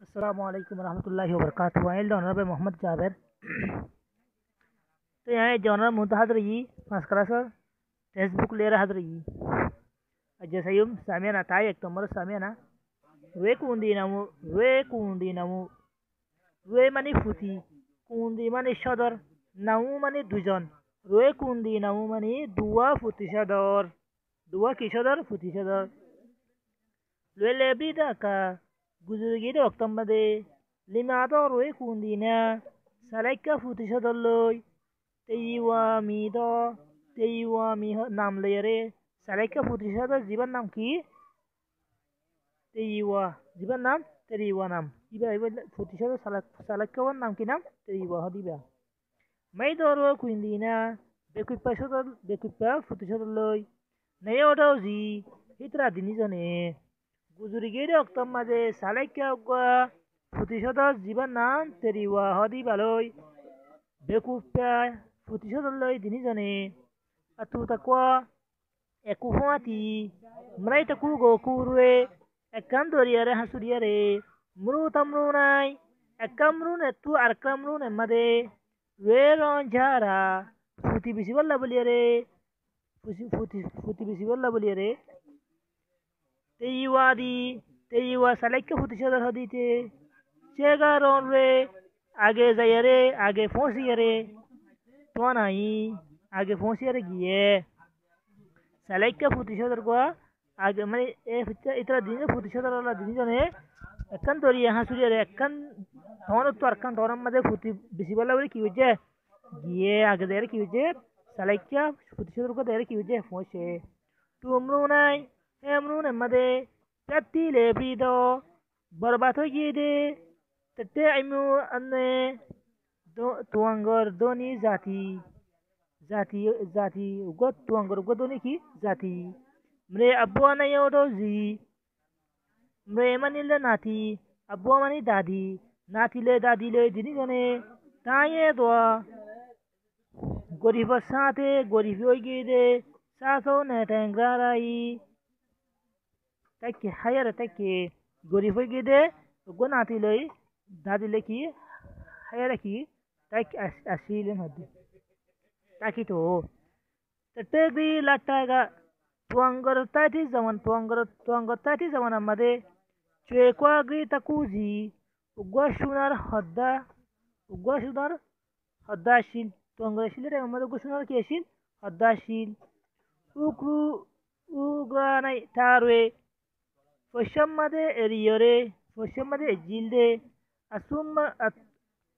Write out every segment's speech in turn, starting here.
अस्सलाम वालेकुम रहमतुल्लाहि व बरकातुहू आयल जॉनर मोहम्मद जाबिर तो यहाँ जॉनर मुंतहद रही maskarasar textbook lera hadri ajasayum samiana tai ek tomar samiana we kundi namu we kundi namu we mani futi kundi mani shodor namu mani dujon we kundi namu mani dua futi shodor dua ki shodor futi shodor we lebrida ka গুজুগির অক্তম্বাদে লিমাদর ওই কুন্দিনা সারাইকা ফুতিসদর লই তেইওয়া me দ তেইওয়া me নাম লইয়ারে সারাইকা ফুতিসদর জীবন নাম কি তেইওয়া জীবন নাম তেরিওয়া নাম ইবা এবার ফুতিসদর সালাক সালাক্কাওয়ার নাম কি নাম তেরিওয়া হদিবা মাই দর ওই কুন্দিনা বেকুপ্পা সদর বেকুপ্পা ফুতিসদর লই নেই ওটাও জি হিতরা দিনীজনে বুজুর্গের রক্তম মাঝে সালেক্যা প্রতিশত জীবন নাম তেরিওয়া হদি বালই বেকুপ্যায় প্রতিশত লই তিনিজনে। আতু তাকুয়া একু হাতি মরাই তাকু গোকুরে একান দরিয়ারে হাসুরিয়ারে মরু তামরু নাই একামরু নেতু আর কামরু নেমাদে রে রঞ্ঝারা ফুতি বিসিবল্লা বলিয়ারে ফুতি বিসিবল্লা বলিয়ারে Teiwari, Teiwa Saleke Futishadar Hadite, Chega Ronre, Age Zayare, Age Fonsiere, Tuanai, Age Fonsiere Gie, Saleke Futishadar Gua, Age Mani Itra Dina Futishadar La Dinjone, Akan Tori Hasuriere, Akan Tono to Arkan Toram Made Futi, Bisibala Kuje, Gie, Age Dere Kuje, Salekya Futishadar Gua Dere Kuje, Foshe, Tumrunai. emrunimidi tattile biido borbato yidi tattaimu anne tuwangor doni zati zati zati god tuwangor godoni ki zati mre abbo ana yodo zi mre manille nati abbo mani dadi natile dadile dini gone taye doa goribo sate goribi oygeide saso ne tengrarai না ট্যাংরারাই তাকে higher তাকে গরিব হয়ে গিয়ে দে গো নাতি লই দাদিলে কি higher কি tak asilin hadi taki to tetegi lattaga tuangor tati zaman tuangor tuangor tati zaman amade chekwa gri takuzi ugwa shunar hadda ugwa shunar hadda shil tuangor shil re amade ugwa shunar ke shil hadda shil ukru ugranai tarwe foshammade eriyore foshammade ejilde asumma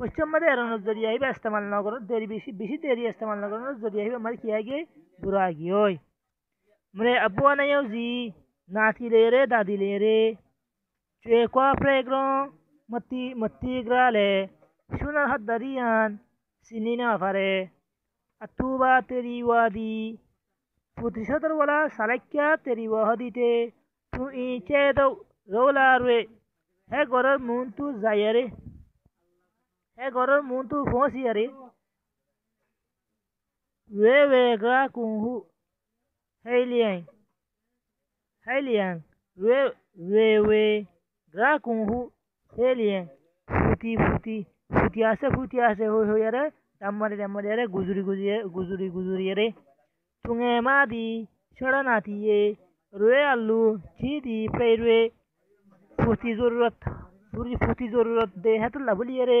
पश्चिम एरानो ज़रिया इस्तेमाल नगर देरी बेशी बेशी देरी इस्तेमाल नगर करो ज़रिया हिबा मर बुरा गियो मरे अबू जी, नाती ले रे, दादी ले रे। चेक्वा प्रेग्रो मत्ती मत्ती ग्राले शुनर हद दरियान सिनीना फरे अतूबा तेरी वादी पुतिशतर वाला सलक्या तेरी वहदी ते? तू ईचे दो रोला रे है गोरर मुंतु जायरे এ ঘৰৰ মনটো ফচি আৰে ৱে ৱে গা কুহু হেইলিয়াং হেইলিয়াং ৱে ৱে ৱে গা কুহু হেইলিয়াং ফুটি ফুটি ফুটি আছে ফুটি আছে হৈ হৈ আৰে দাম্মারি দাম্মারি আরে গুজুরি গুজুরি গুজুরি গুজুরি আরে চুঙে মা দি ছড়া না দিয়ে রুয়ে আল্লু ছি দি প্রায় রুয়ে ফুটি জরুরত ফুটি জরুরত দে হাতুল্লা বলি আরে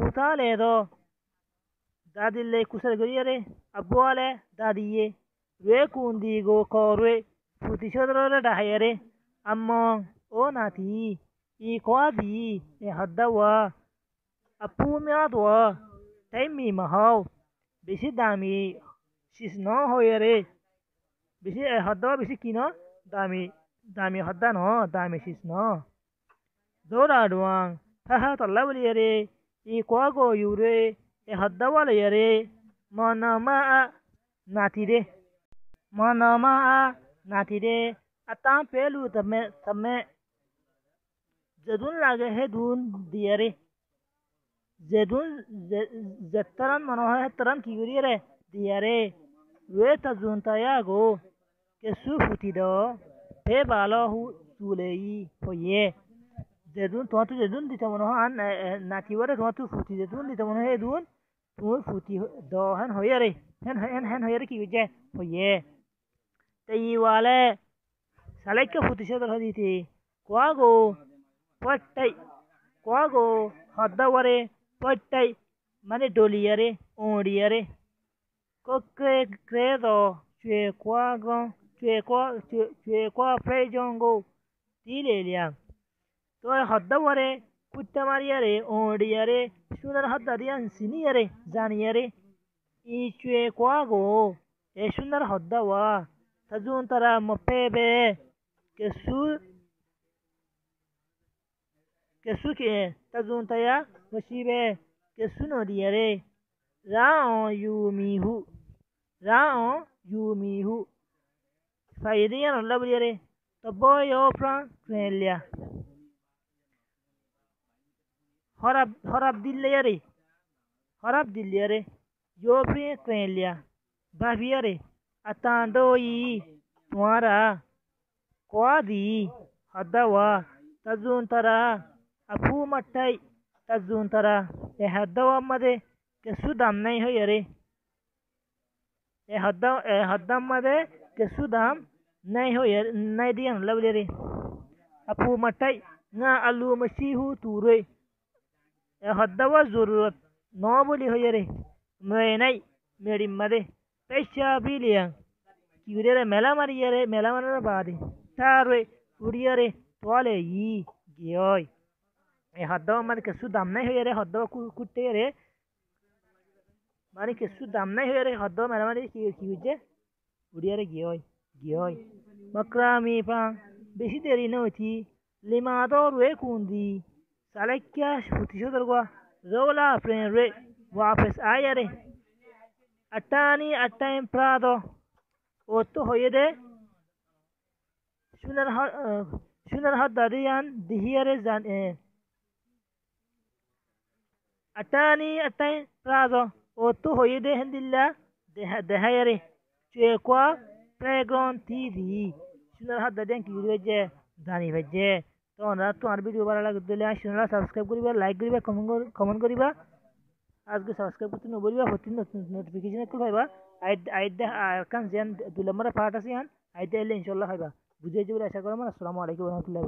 utale do dadille kusalgoriyare abbuwale dadiye rwe kundigo korwe futishodorore dahayare ammo onati i kwadi e haddawa appumiyadwa taimi mahaw bisi dami sisno hoyare bisi e haddawa bisi kino dami dami haddano dami sisno dora duang haha tallawliyare yare i kwago yure e haddawala yare mana maa natide mana maa natide atan pelu tame tame zedun lage hedun diyare zedun zettaran mano hettaran kiguriyare diyare weta zuntayago kesu futido pe balohu tuleyi hoye de dun to tu de dun di tamono han na ti wara to tu futi de dun di tamono he dun tu futi do han hoyare han han han hoyare ki je ho ye te yi wale salai ka futi se dal hadi ti kwa go pattai kwa go hadda ware pattai mane doliyare ondiyare ko kre credo chue kwa go chue kwa chue kwa prejongo tile liang hadda ware kutta mariyare ondiyare shunar hadda diyan siniyare zaniyare i chue kwago e shunar hadda wa tajun tara mopebe kesu kesu ke tajun taya washibe kesu no diyare rao yumihu rao yumihu faidiyan labriyare taboyo pran krenlia horab horab dilleyare horab dilleyare yobri krenlia baviyare atandoyi tuara kwadi haddawa tazuntara apu mattai tazuntara e haddawa made kesu damnai hoyare e hadda e haddam made kesu dam nai hoyare nai diyan lawlere apu mattai nga alu masihu ture e haddawa zururat noobuli hoyere moyenay merimmade peshabiliyan kiwirere melamariyere melamarara baadi taarwe uriyere toale yi giyoy e haddawa mani kesu damnay hoyere haddawa kutteyere mani kesu damnay hoyere haddawa melamari kiwije uriyere giyoy giyoy makrami pan বেশি দেরি নইতি লিমাদর ওয়ে কুন্দি Salakya futishodarwa Zola Frenre Wapes Ayare Atani Atain Prado Otto Hoyede Şunlar haddariyan dihiyere zan e Atani Atain Prado Otto Hoyede Hendilla Dehayere Çekwa Playground TV Şunlar haddariyan ki yürüyece Zani vece তোমরা তোমার video ভালো লাগে দিলে চ্যানেলটা subscribe করিবা like করিবা comment করিবা। আজকে সাবস্ক্রাইব করতে নবরিবা প্রতি নোটিফিকেশন একটু পাইবা আইড আইড আরকান যেন দুই নম্বরে পার্ট আছে আইড এলে ইনশাল্লাহ পাইবা বুঝে যাবে আশা করলাম আসসালামু আলাইকুম রহমতুল্লাহ